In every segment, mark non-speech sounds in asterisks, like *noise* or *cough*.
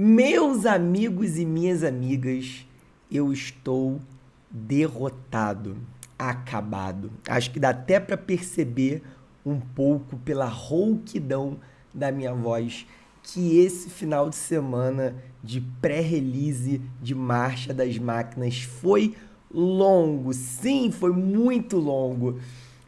Meus amigos e minhas amigas, eu estou derrotado, acabado. Acho que dá até para perceber um pouco pela rouquidão da minha voz que esse final de semana de pré-release de Marcha das Máquinas foi longo. Sim, foi muito longo.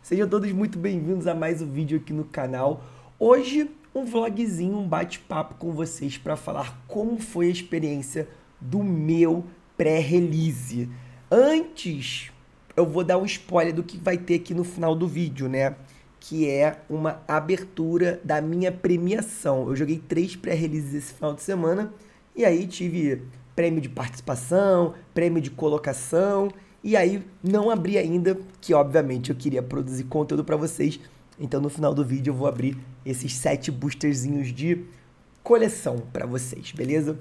Sejam todos muito bem-vindos a mais um vídeo aqui no canal. Hoje um vlogzinho, um bate-papo com vocês para falar como foi a experiência do meu pré-release. Antes, eu vou dar um spoiler do que vai ter aqui no final do vídeo, né? Que é uma abertura da minha premiação. Eu joguei três pré-releases esse final de semana e aí tive prêmio de participação, prêmio de colocação e aí não abri ainda, que obviamente eu queria produzir conteúdo para vocês então no final do vídeo eu vou abrir esses sete boosterzinhos de coleção para vocês, beleza?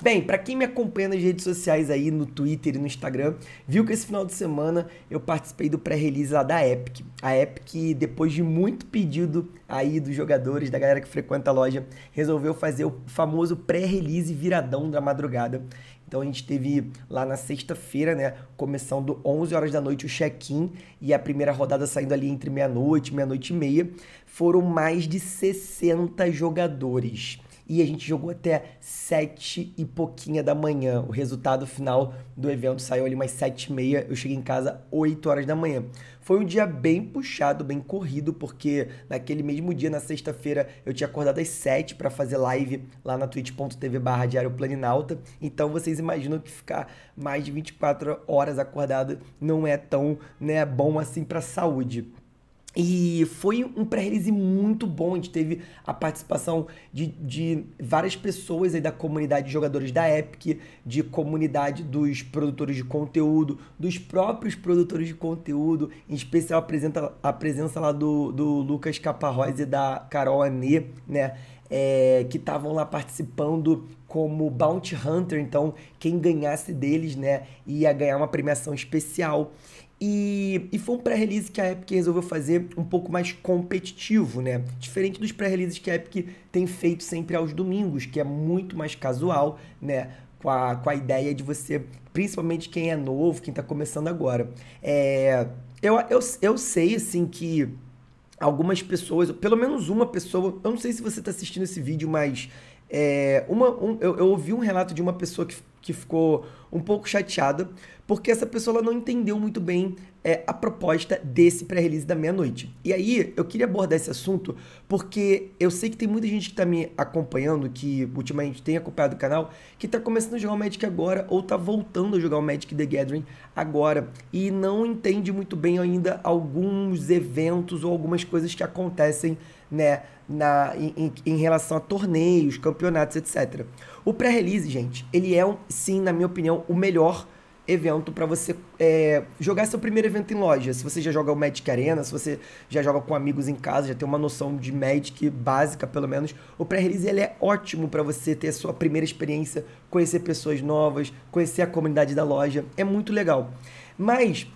Bem, para quem me acompanha nas redes sociais aí, no Twitter e no Instagram, viu que esse final de semana eu participei do pré-release lá da Epic. A Epic, depois de muito pedido aí dos jogadores, da galera que frequenta a loja, resolveu fazer o famoso pré-release viradão da madrugada. Então a gente teve lá na sexta-feira, né, começando 11 horas da noite o check-in e a primeira rodada saindo ali entre meia-noite, meia-noite e meia. Foram mais de 60 jogadores e a gente jogou até sete e pouquinha da manhã. O resultado final do evento saiu ali mais sete e meia, eu cheguei em casa 8 horas da manhã. Foi um dia bem puxado, bem corrido, porque naquele mesmo dia, na sexta-feira, eu tinha acordado às 7 para fazer live lá na twitch.tv barra Diário Planinalta. Então vocês imaginam que ficar mais de 24 horas acordado não é tão né, bom assim para a saúde. E foi um pré-release muito bom. A gente teve a participação de, de várias pessoas aí da comunidade de jogadores da Epic, de comunidade dos produtores de conteúdo, dos próprios produtores de conteúdo, em especial a presença, a presença lá do, do Lucas Caparrós e da Carol Anê, né? É, que estavam lá participando como Bounty Hunter, então quem ganhasse deles, né, ia ganhar uma premiação especial. E, e foi um pré-release que a Epic resolveu fazer um pouco mais competitivo, né? Diferente dos pré-releases que a Epic tem feito sempre aos domingos, que é muito mais casual, né? Com a, com a ideia de você, principalmente quem é novo, quem tá começando agora. É, eu, eu, eu sei, assim, que algumas pessoas, pelo menos uma pessoa, eu não sei se você tá assistindo esse vídeo, mas é, uma, um, eu, eu ouvi um relato de uma pessoa que que ficou um pouco chateada, porque essa pessoa não entendeu muito bem é, a proposta desse pré-release da meia-noite. E aí, eu queria abordar esse assunto, porque eu sei que tem muita gente que está me acompanhando, que ultimamente tem acompanhado o canal, que está começando a jogar o Magic agora, ou está voltando a jogar o Magic The Gathering agora, e não entende muito bem ainda alguns eventos ou algumas coisas que acontecem né, na, em, em relação a torneios, campeonatos, etc. O pré-release, gente, ele é, sim, na minha opinião, o melhor evento para você é, jogar seu primeiro evento em loja. Se você já joga o Magic Arena, se você já joga com amigos em casa, já tem uma noção de Magic básica, pelo menos, o pré-release ele é ótimo para você ter a sua primeira experiência, conhecer pessoas novas, conhecer a comunidade da loja. É muito legal. Mas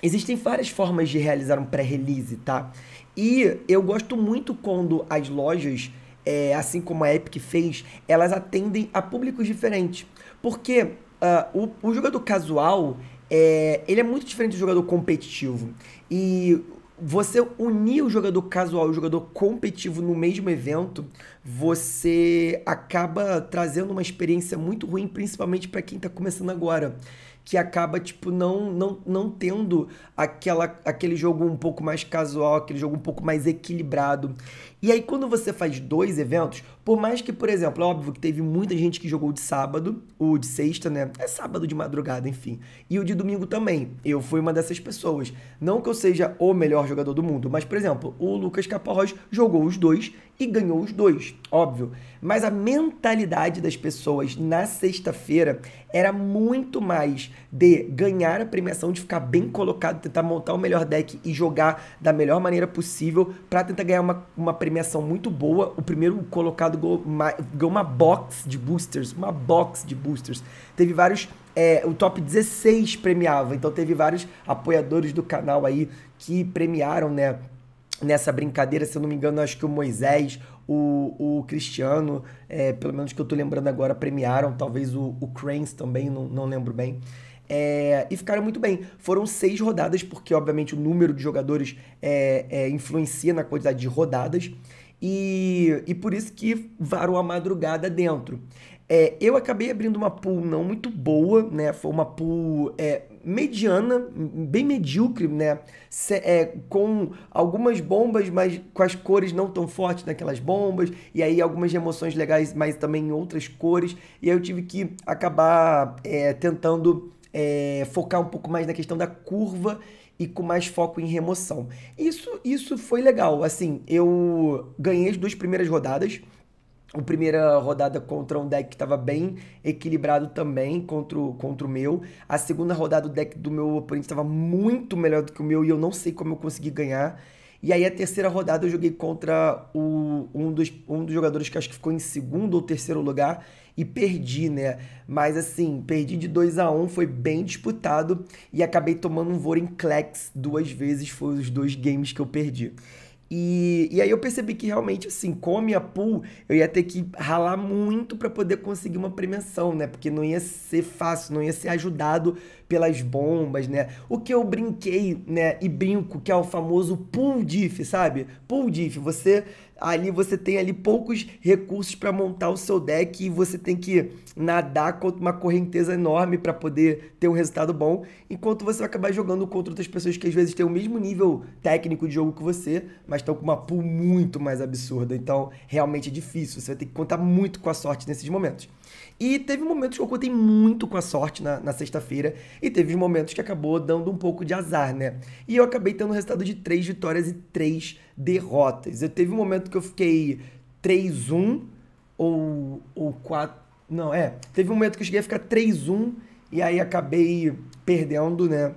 existem várias formas de realizar um pré-release, tá? E eu gosto muito quando as lojas é, assim como a Epic fez, elas atendem a públicos diferentes. Porque uh, o, o, jogador casual, é, ele é muito diferente do jogador competitivo. E você unir o jogador casual e o jogador competitivo no mesmo evento, você acaba trazendo uma experiência muito ruim, principalmente para quem está começando agora que acaba, tipo, não, não, não tendo aquela, aquele jogo um pouco mais casual, aquele jogo um pouco mais equilibrado. E aí, quando você faz dois eventos, por mais que, por exemplo, é óbvio que teve muita gente que jogou de sábado, o de sexta, né? É sábado de madrugada, enfim. E o de domingo também. Eu fui uma dessas pessoas. Não que eu seja o melhor jogador do mundo, mas, por exemplo, o Lucas Caparrós jogou os dois e ganhou os dois, óbvio. Mas a mentalidade das pessoas na sexta-feira era muito mais de ganhar a premiação, de ficar bem colocado, tentar montar o melhor deck e jogar da melhor maneira possível para tentar ganhar uma, uma premiação muito boa. O primeiro colocado ganhou uma, ganhou uma box de boosters, uma box de boosters. Teve vários é, o top 16 premiava, então teve vários apoiadores do canal aí que premiaram, né, nessa brincadeira, se eu não me engano, acho que o Moisés, o, o Cristiano, é, pelo menos que eu tô lembrando agora, premiaram, talvez o, o Cranes também, não, não lembro bem. É, e ficaram muito bem. Foram seis rodadas, porque obviamente o número de jogadores é, é, influencia na quantidade de rodadas. E, e por isso que varou a madrugada dentro. É, eu acabei abrindo uma pool não muito boa, né? Foi uma pool é, mediana, bem medíocre, né? Se, é, com algumas bombas, mas com as cores não tão fortes naquelas bombas, e aí algumas emoções legais, mas também em outras cores. E aí eu tive que acabar é, tentando é, focar um pouco mais na questão da curva e com mais foco em remoção. Isso, isso foi legal. Assim, eu ganhei as duas primeiras rodadas a primeira rodada contra um deck que estava bem equilibrado também contra o, contra o meu. A segunda rodada, o deck do meu oponente estava muito melhor do que o meu e eu não sei como eu consegui ganhar. E aí a terceira rodada eu joguei contra o, um, dos, um dos jogadores que acho que ficou em segundo ou terceiro lugar e perdi, né? Mas assim, perdi de 2 a 1 um, foi bem disputado e acabei tomando um Voring Klex duas vezes, foi os dois games que eu perdi. E, e aí eu percebi que realmente, assim, com a minha pool, eu ia ter que ralar muito para poder conseguir uma premiação, né? Porque não ia ser fácil, não ia ser ajudado pelas bombas, né? O que eu brinquei, né, e brinco, que é o famoso pool diff, sabe? Pool diff, você ali você tem ali poucos recursos para montar o seu deck e você tem que nadar contra uma correnteza enorme para poder ter um resultado bom, enquanto você vai acabar jogando contra outras pessoas que às vezes têm o mesmo nível técnico de jogo que você, mas estão com uma pool muito mais absurda. Então, realmente é difícil, você vai ter que contar muito com a sorte nesses momentos. E teve momentos que eu contei muito com a sorte na, na sexta-feira, e teve momentos que acabou dando um pouco de azar, né? E eu acabei tendo um resultado de três vitórias e três derrotas. Eu teve um momento que eu fiquei 3-1 ou, ou 4. Não, é. Teve um momento que eu cheguei a ficar 3-1 e aí acabei perdendo, né?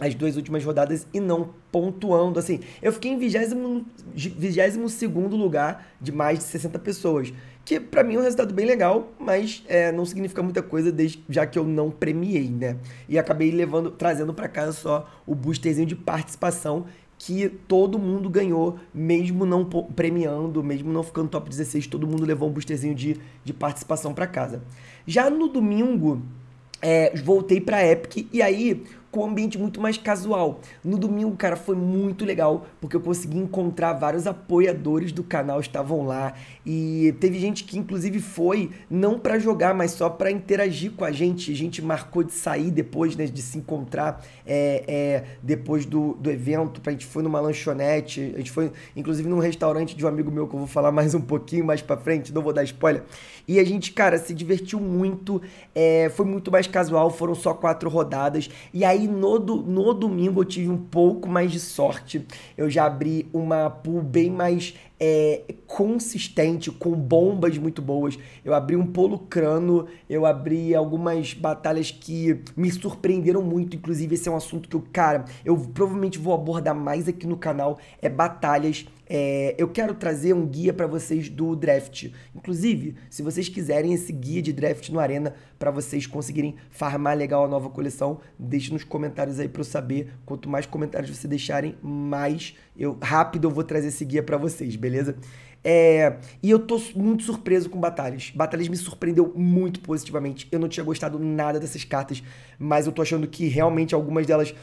As duas últimas rodadas e não pontuando. Assim, eu fiquei em 22 segundo lugar de mais de 60 pessoas que para mim é um resultado bem legal, mas é, não significa muita coisa desde, já que eu não premiei, né? E acabei levando, trazendo para casa só o boosterzinho de participação que todo mundo ganhou, mesmo não premiando, mesmo não ficando top 16, todo mundo levou um boosterzinho de, de participação para casa. Já no domingo, é, voltei para Epic e aí com um ambiente muito mais casual. No domingo, cara, foi muito legal, porque eu consegui encontrar vários apoiadores do canal estavam lá e teve gente que inclusive foi não para jogar, mas só para interagir com a gente. A gente marcou de sair depois, né, de se encontrar é, é, depois do, do evento. A gente foi numa lanchonete, a gente foi inclusive num restaurante de um amigo meu que eu vou falar mais um pouquinho mais para frente, não vou dar spoiler. E a gente, cara, se divertiu muito, é, foi muito mais casual, foram só quatro rodadas. E aí no, do, no domingo eu tive um pouco mais de sorte. Eu já abri uma pool bem mais é, consistente, com bombas muito boas. Eu abri um polucrano, eu abri algumas batalhas que me surpreenderam muito. Inclusive, esse é um assunto que eu, cara, eu provavelmente vou abordar mais aqui no canal. É batalhas é, eu quero trazer um guia para vocês do draft. Inclusive, se vocês quiserem esse guia de draft no Arena para vocês conseguirem farmar legal a nova coleção, deixe nos comentários aí para eu saber. Quanto mais comentários você deixarem, mais eu rápido eu vou trazer esse guia para vocês, beleza? É, e eu tô muito surpreso com Batalhas. Batalhas me surpreendeu muito positivamente. Eu não tinha gostado nada dessas cartas, mas eu tô achando que realmente algumas delas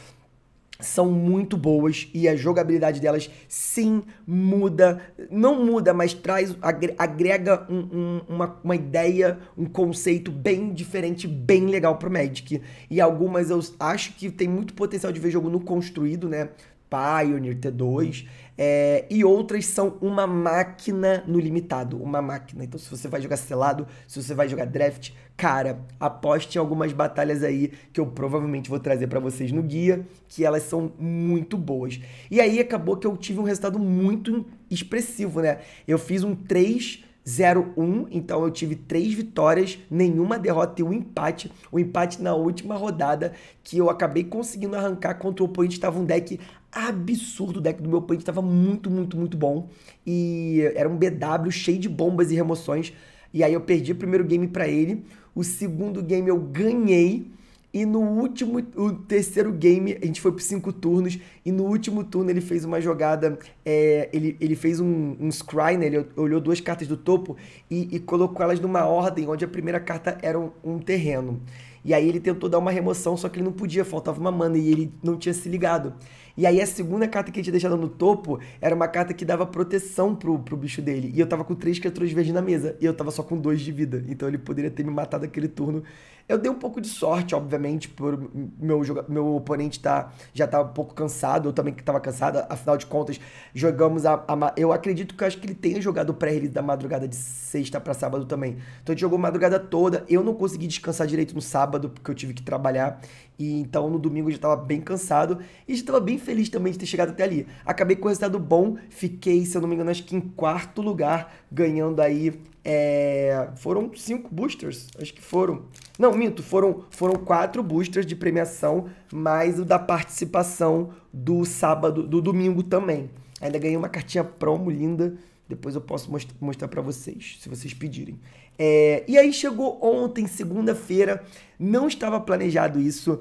são muito boas e a jogabilidade delas sim muda, não muda, mas traz, agrega um, um, uma, uma ideia, um conceito bem diferente, bem legal pro Magic. E algumas eu acho que tem muito potencial de ver jogo no construído, né? Pioneer, T2, é, e outras são uma máquina no limitado, uma máquina. Então, se você vai jogar selado, se você vai jogar draft, cara, aposte em algumas batalhas aí que eu provavelmente vou trazer para vocês no guia, que elas são muito boas. E aí acabou que eu tive um resultado muito expressivo, né? Eu fiz um 3 0-1, então eu tive três vitórias, nenhuma derrota e um empate. O empate na última rodada, que eu acabei conseguindo arrancar contra o oponente, estava um deck absurdo, o deck do meu oponente estava muito, muito, muito bom. E era um BW cheio de bombas e remoções. E aí eu perdi o primeiro game para ele, o segundo game eu ganhei. E no último, o terceiro game, a gente foi por cinco turnos. E no último turno ele fez uma jogada. É, ele, ele fez um, um scry, né? Ele olhou duas cartas do topo e, e colocou elas numa ordem onde a primeira carta era um, um terreno. E aí ele tentou dar uma remoção, só que ele não podia, faltava uma mana e ele não tinha se ligado. E aí a segunda carta que ele tinha deixado no topo era uma carta que dava proteção pro, pro bicho dele. E eu tava com três criaturas verdes na mesa. E eu tava só com dois de vida. Então ele poderia ter me matado aquele turno. Eu dei um pouco de sorte, obviamente, por meu, meu oponente tá, já tá um pouco cansado, eu também que tava cansado, afinal de contas, jogamos a. a eu acredito que acho que ele tenha jogado o pré-release da madrugada de sexta para sábado também. Então a gente jogou a madrugada toda. Eu não consegui descansar direito no sábado, porque eu tive que trabalhar. E então no domingo eu já tava bem cansado e já tava bem feliz também de ter chegado até ali. Acabei com o resultado bom, fiquei, se eu não me engano, acho que em quarto lugar, ganhando aí. É... Foram cinco boosters, acho que foram. Não, minto, foram, foram quatro boosters de premiação, mais o da participação do sábado, do domingo também. Ainda ganhei uma cartinha promo linda, depois eu posso mostrar, mostrar para vocês, se vocês pedirem. É, e aí chegou ontem, segunda-feira, não estava planejado isso,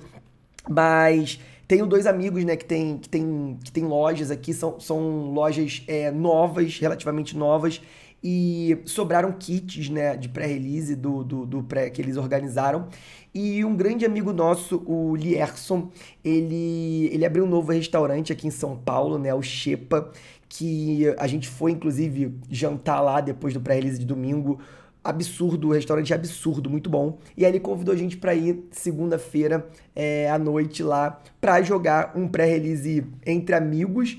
mas tenho dois amigos, né, que tem, que tem, que tem lojas aqui, são, são lojas é, novas, relativamente novas, e sobraram kits, né, de pré-release do, do, do, pré que eles organizaram. E um grande amigo nosso, o Lierson, ele, ele abriu um novo restaurante aqui em São Paulo, né, o Xepa, que a gente foi, inclusive, jantar lá depois do pré-release de domingo, absurdo, restaurante é absurdo, muito bom. E aí ele convidou a gente para ir segunda-feira é, à noite lá para jogar um pré-release entre amigos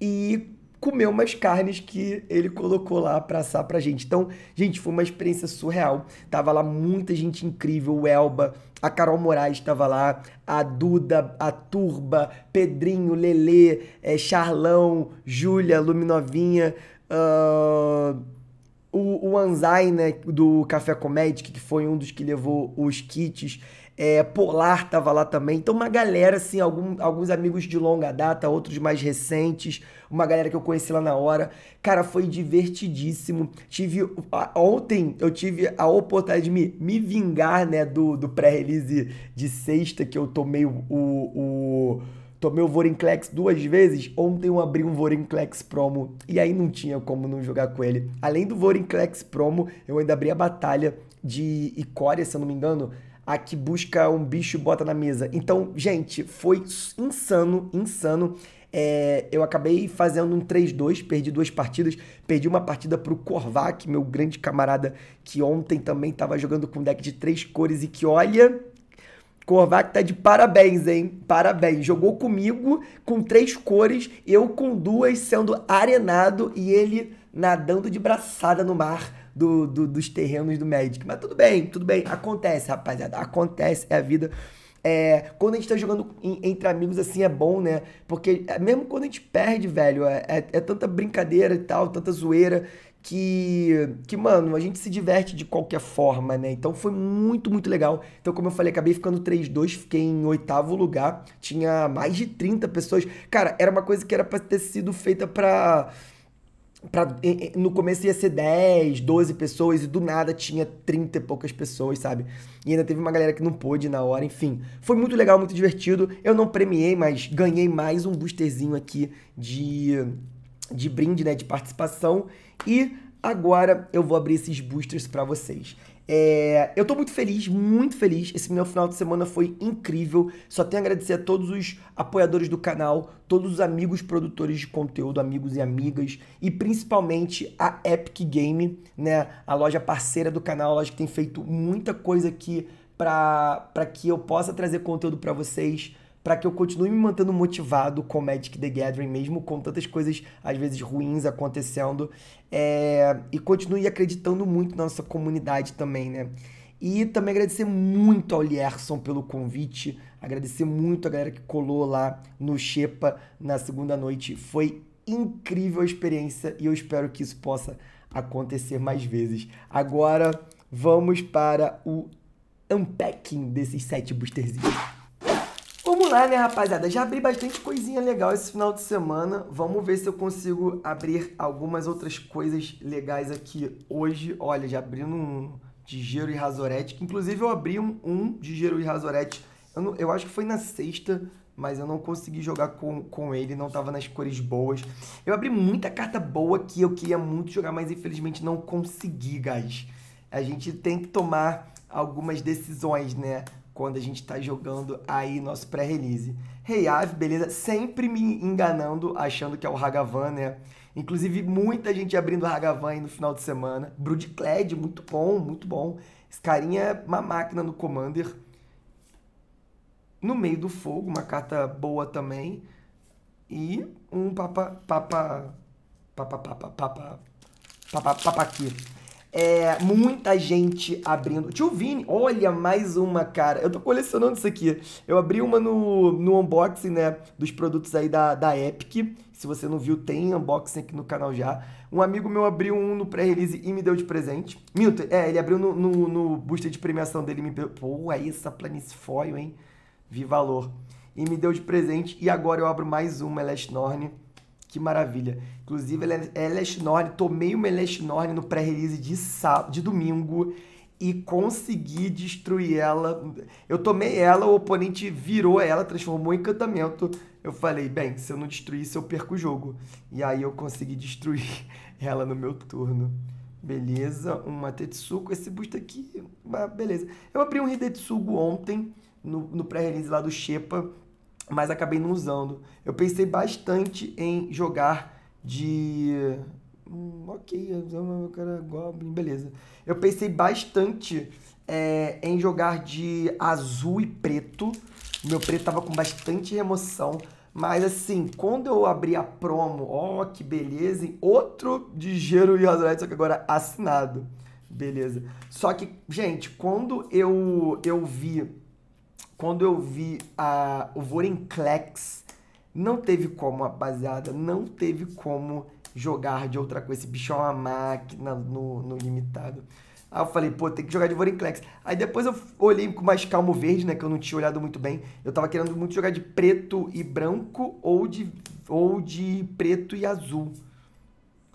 e comer umas carnes que ele colocou lá para assar pra gente. Então, gente, foi uma experiência surreal. Tava lá muita gente incrível, o Elba, a Carol Moraes estava lá, a Duda, a Turba, Pedrinho, Lelê, é, Charlão, Júlia, Luminovinha, uh, o, o Anzai, né, do Café Comedic, que foi um dos que levou os kits. É, Polar tava lá também. Então, uma galera, assim, algum, alguns amigos de longa data, outros mais recentes, uma galera que eu conheci lá na hora. Cara, foi divertidíssimo. Tive. Ontem eu tive a oportunidade de me, me vingar, né, do, do pré-release de sexta, que eu tomei o, o Tomei o Vorinclex duas vezes. Ontem eu abri um Vorinclex promo e aí não tinha como não jogar com ele. Além do Vorinclex promo, eu ainda abri a batalha de Icória, se eu não me engano, a que busca um bicho e bota na mesa. Então, gente, foi insano, insano. É, eu acabei fazendo um 3-2, perdi duas partidas. Perdi uma partida pro Korvac, meu grande camarada, que ontem também estava jogando com deck de três cores e que, olha, Korvac tá de parabéns, hein? Parabéns. Jogou comigo com três cores, eu com duas sendo arenado e ele nadando de braçada no mar do, do, dos terrenos do Magic. Mas tudo bem, tudo bem. Acontece, rapaziada. Acontece, é a vida. É, quando a gente tá jogando em, entre amigos assim é bom, né? Porque é, mesmo quando a gente perde, velho, é, é, é tanta brincadeira e tal, tanta zoeira que, que, mano, a gente se diverte de qualquer forma, né? Então foi muito, muito legal. Então, como eu falei, acabei ficando 3-2, fiquei em oitavo lugar. Tinha mais de 30 pessoas. Cara, era uma coisa que era pra ter sido feita pra. Pra, no começo ia ser 10, 12 pessoas e do nada tinha 30 e poucas pessoas, sabe? E ainda teve uma galera que não pôde na hora, enfim. Foi muito legal, muito divertido. Eu não premiei, mas ganhei mais um boosterzinho aqui de, de brinde, né? De participação. E agora eu vou abrir esses boosters para vocês. É, eu tô muito feliz, muito feliz. Esse meu final de semana foi incrível. Só tenho a agradecer a todos os apoiadores do canal, todos os amigos produtores de conteúdo, amigos e amigas, e principalmente a Epic Game, né? A loja parceira do canal, a loja que tem feito muita coisa aqui para que eu possa trazer conteúdo para vocês para que eu continue me mantendo motivado com Magic the Gathering, mesmo com tantas coisas às vezes ruins acontecendo, é, e continue acreditando muito na nossa comunidade também, né? E também agradecer muito ao Lierson pelo convite, agradecer muito a galera que colou lá no Xepa na segunda noite. Foi incrível a experiência e eu espero que isso possa acontecer mais vezes. Agora vamos para o unpacking desses sete boosterzinhos. Vamos lá, né, rapaziada? Já abri bastante coisinha legal esse final de semana. Vamos ver se eu consigo abrir algumas outras coisas legais aqui hoje. Olha, já abri um de Gero e Razorete, inclusive eu abri um, um de Gero e Razorete Eu, eu acho que foi na sexta, mas eu não consegui jogar com, com ele, não tava nas cores boas. Eu abri muita carta boa que eu queria muito jogar, mas infelizmente não consegui, guys. A gente tem que tomar algumas decisões, né? Quando a gente tá jogando aí nosso pré-release. Hey Ave, beleza? Sempre me enganando, achando que é o Hagavan, né? Inclusive, muita gente abrindo Hagavan aí no final de semana. Broodclad, muito bom, muito bom. Esse carinha é uma máquina no Commander. No meio do fogo, uma carta boa também. E um papa. Papa. Papa. Papa. Papa. Papa. Papa aqui. É, muita gente abrindo. Tio Vini, olha mais uma, cara. Eu tô colecionando isso aqui. Eu abri uma no, no unboxing, né? Dos produtos aí da, da Epic. Se você não viu, tem unboxing aqui no canal já. Um amigo meu abriu um no pré-release e me deu de presente. Milton, é, ele abriu no, no, no booster de premiação dele e me deu. Pô, aí essa planície foil, hein? Vi valor. E me deu de presente. E agora eu abro mais uma, Elashnorn. Que maravilha. Inclusive, Elashnorn, tomei uma Elashnorn no pré-release de, sábado, de domingo e consegui destruir ela. Eu tomei ela, o oponente virou ela, transformou em encantamento. Eu falei, bem, se eu não destruir isso, eu perco o jogo. E aí eu consegui destruir *laughs* ela no meu turno. Beleza, uma Tetsuko. Esse boost aqui, beleza. Eu abri um Hidetsugo ontem, no, no pré-release lá do Shepa mas acabei não usando. Eu pensei bastante em jogar de. Hum, ok, eu cara Goblin, beleza. Eu pensei bastante é, em jogar de azul e preto. Meu preto tava com bastante remoção. Mas assim, quando eu abri a promo, ó, oh, que beleza, hein? outro de Gero e Azulite, só que agora assinado. Beleza. Só que, gente, quando eu, eu vi quando eu vi a, o Vorinclex, não teve como, rapaziada, não teve como jogar de outra coisa. Esse bicho é uma máquina no, no limitado. Aí eu falei, pô, tem que jogar de Vorinclex. Aí depois eu olhei com mais calmo verde, né? Que eu não tinha olhado muito bem. Eu tava querendo muito jogar de preto e branco ou de, ou de preto e azul.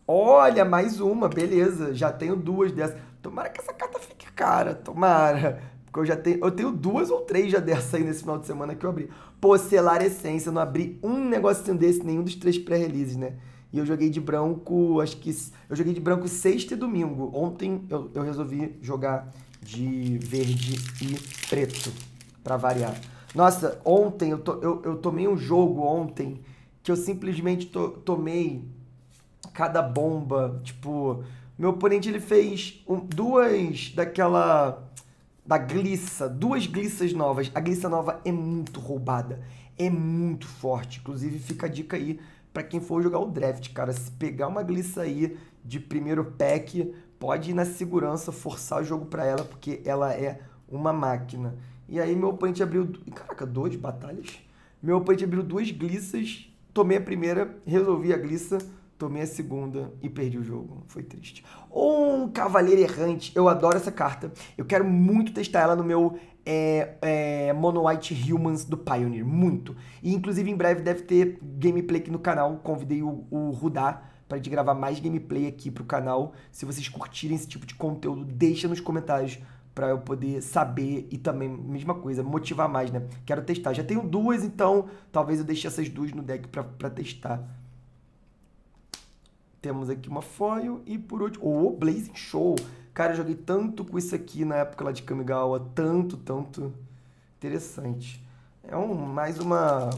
Olha, mais uma, beleza. Já tenho duas dessas. Tomara que essa carta fique cara, tomara. Porque eu já tenho, eu tenho duas ou três já dessas aí nesse final de semana que eu abri. Pô, Celar Essência, eu não abri um negocinho desse, nenhum dos três pré-releases, né? E eu joguei de branco, acho que. Eu joguei de branco sexta e domingo. Ontem eu, eu resolvi jogar de verde e preto, para variar. Nossa, ontem eu, to, eu, eu tomei um jogo ontem que eu simplesmente to, tomei cada bomba. Tipo, meu oponente ele fez um, duas daquela da glissa, duas glissas novas. A glissa nova é muito roubada, é muito forte. Inclusive, fica a dica aí para quem for jogar o draft, cara. Se pegar uma glissa aí de primeiro pack, pode ir na segurança, forçar o jogo para ela, porque ela é uma máquina. E aí meu oponente abriu, caraca, duas batalhas. Meu oponente abriu duas glissas, tomei a primeira, resolvi a glissa, tomei a segunda e perdi o jogo. Foi triste. Um Cavaleiro Errante. Eu adoro essa carta. Eu quero muito testar ela no meu é, é, Mono White Humans do Pioneer. Muito. E inclusive em breve deve ter gameplay aqui no canal. Convidei o, o Rudá para de gravar mais gameplay aqui pro canal. Se vocês curtirem esse tipo de conteúdo, deixa nos comentários para eu poder saber e também, mesma coisa, motivar mais, né? Quero testar. Já tenho duas, então talvez eu deixe essas duas no deck para testar. Temos aqui uma foil e por último, o oh, Blazing Show. Cara, eu joguei tanto com isso aqui na época lá de Kamigawa, tanto, tanto interessante. É um mais uma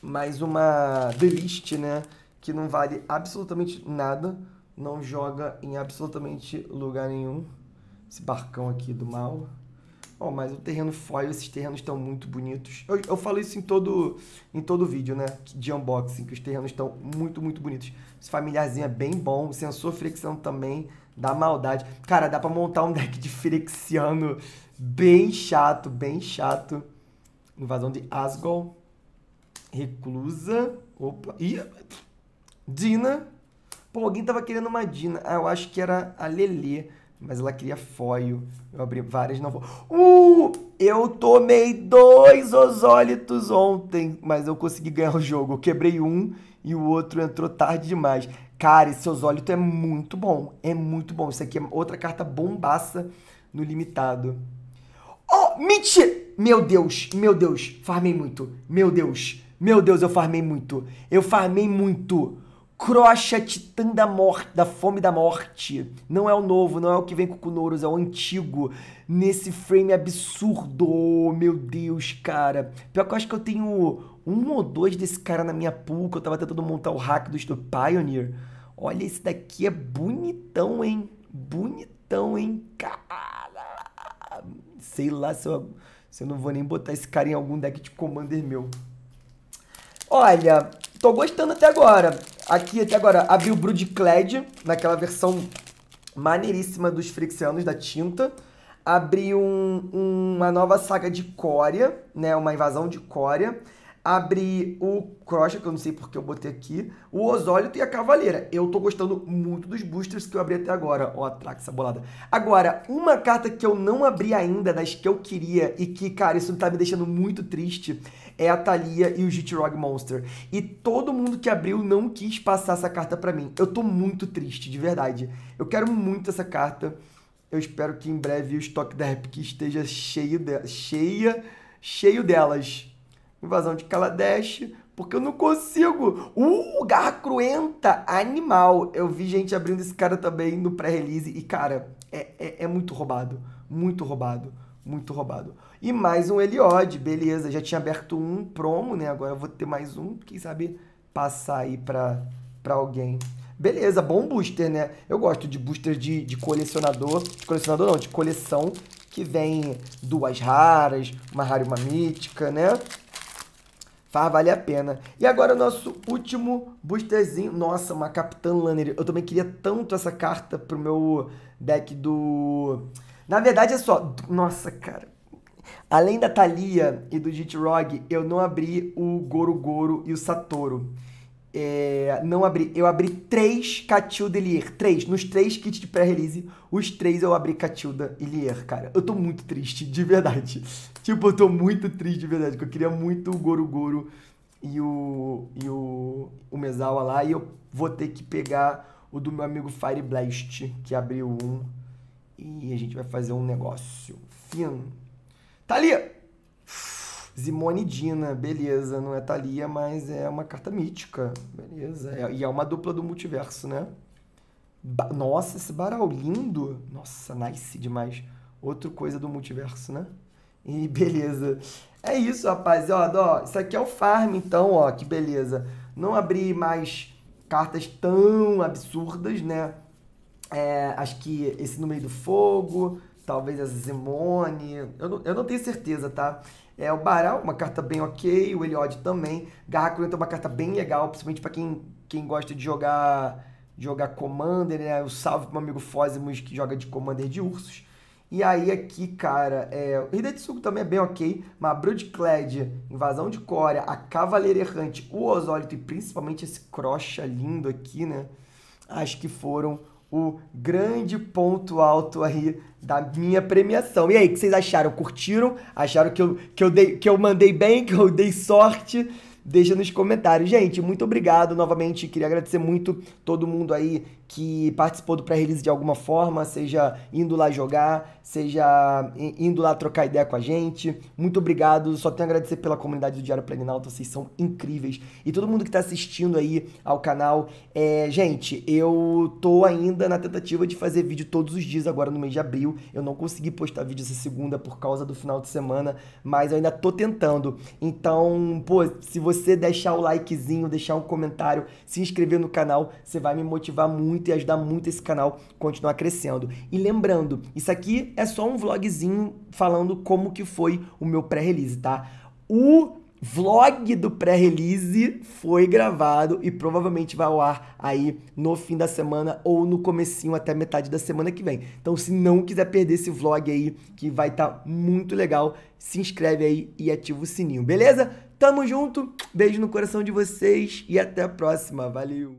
mais uma delist, né, que não vale absolutamente nada, não joga em absolutamente lugar nenhum. Esse barcão aqui do mal. Oh, mas o terreno foil, esses terrenos estão muito bonitos. Eu, eu falo isso em todo, em todo vídeo, né? De unboxing, que os terrenos estão muito, muito bonitos. Esse familiarzinho é bem bom. O sensor fricção também dá maldade. Cara, dá pra montar um deck de frixiano bem chato, bem chato. Invasão de Asgol. Reclusa. Opa. Ih, Dina. Pô, alguém tava querendo uma Dina. Ah, eu acho que era a Lelê mas ela queria foil. Eu abri várias não vou. Uh! Eu tomei dois osólitos ontem, mas eu consegui ganhar o jogo. Eu quebrei um e o outro entrou tarde demais. Cara, esse osólito é muito bom. É muito bom. Isso aqui é outra carta bombaça no limitado. Oh, mentira! Meu Deus, meu Deus, farmei muito. Meu Deus, meu Deus, eu farmei muito. Eu farmei muito. Crocha Titã da Morte, da Fome da Morte. Não é o novo, não é o que vem com Kunoros, é o antigo. Nesse frame absurdo. Meu Deus, cara. Pior que eu acho que eu tenho um ou dois desse cara na minha pool, que eu tava tentando montar o hack do Pioneer. Olha, esse daqui é bonitão, hein? Bonitão, hein? Cara. Sei lá se eu, se eu não vou nem botar esse cara em algum deck de Commander meu. Olha, tô gostando até agora. Aqui até agora abri o Broodclad, naquela versão maneiríssima dos Frixianos da tinta. Abri um, uma nova saga de Coria, né? Uma invasão de Coria abri o Crocha, que eu não sei porque eu botei aqui, o Osólito e a Cavaleira. Eu tô gostando muito dos boosters que eu abri até agora. Ó, a Traxa bolada. Agora, uma carta que eu não abri ainda, das que eu queria, e que, cara, isso tá me deixando muito triste, é a Thalia e o Jitrog Monster. E todo mundo que abriu não quis passar essa carta pra mim. Eu tô muito triste, de verdade. Eu quero muito essa carta. Eu espero que em breve o estoque da Epic esteja cheio, de... cheia, cheio delas. Invasão de Kaladesh, porque eu não consigo. Uh, garra cruenta, animal. Eu vi gente abrindo esse cara também no pré-release e, cara, é, é, é, muito roubado. Muito roubado. Muito roubado. E mais um Eliod, beleza. Já tinha aberto um promo, né? Agora eu vou ter mais um. Quem sabe passar aí pra, pra alguém. Beleza, bom booster, né? Eu gosto de booster de, de colecionador. De colecionador não, de coleção. Que vem duas raras, uma rara e uma mítica, né? Faz valer a pena. E agora o nosso último boosterzinho. Nossa, uma Capitã Lanner. Eu também queria tanto essa carta pro meu deck do... Na verdade é só... Nossa, cara. Além da Thalia e do Jitrog, eu não abri o Goro Goro e o Satoru. É, não abri. Eu abri três Catilda e Lier. Três. Nos três kits de pré-release, os três eu abri Catilda e Lier, cara. Eu tô muito triste, de verdade. Tipo, eu tô muito triste, de verdade. Porque eu queria muito o Goro Goro e o, e o, o Mesawa lá. E eu vou ter que pegar o do meu amigo Fire Blast, que abriu um. E a gente vai fazer um negócio fino. Ali! Zimone Dina, beleza, não é Thalia, mas é uma carta mítica, beleza. E é uma dupla do multiverso, né? Ba Nossa, esse Baral lindo! Nossa, nice demais. Outra coisa do multiverso, né? E beleza. É isso, rapaziada. Ó, isso aqui é o farm, então, ó, que beleza. Não abri mais cartas tão absurdas, né? É, acho que esse no meio do fogo, talvez a Zimone. Eu não, eu não tenho certeza, tá? É o Baral, uma carta bem ok, o Eliod também. Garra Cruenta é uma carta bem legal, principalmente para quem, quem gosta de jogar jogar Commander, né? O salve pro meu amigo Fósimos que joga de Commander de ursos. E aí aqui, cara, é, o Hidetsugu também é bem ok, mas Broodclad, Invasão de Corea, a Cavaleira Errante, o Osólito e principalmente esse Crocha lindo aqui, né? Acho que foram o grande ponto alto aí da minha premiação. E aí, o que vocês acharam? Curtiram? Acharam que eu, que eu, dei, que eu mandei bem, que eu dei sorte? Deixa nos comentários. Gente, muito obrigado novamente. Queria agradecer muito todo mundo aí que participou do pré-release de alguma forma, seja indo lá jogar, seja indo lá trocar ideia com a gente. Muito obrigado. Só tenho a agradecer pela comunidade do Diário Planinalto. Vocês são incríveis. E todo mundo que está assistindo aí ao canal. É, gente, eu tô ainda na tentativa de fazer vídeo todos os dias agora no mês de abril. Eu não consegui postar vídeo essa segunda por causa do final de semana, mas eu ainda tô tentando. Então, pô, se você deixar o likezinho, deixar um comentário, se inscrever no canal, você vai me motivar muito muito e ajudar muito esse canal continuar crescendo. E lembrando, isso aqui é só um vlogzinho falando como que foi o meu pré-release, tá? O vlog do pré-release foi gravado e provavelmente vai ao ar aí no fim da semana ou no comecinho até metade da semana que vem. Então, se não quiser perder esse vlog aí, que vai estar tá muito legal, se inscreve aí e ativa o sininho, beleza? Tamo junto, beijo no coração de vocês e até a próxima. Valeu!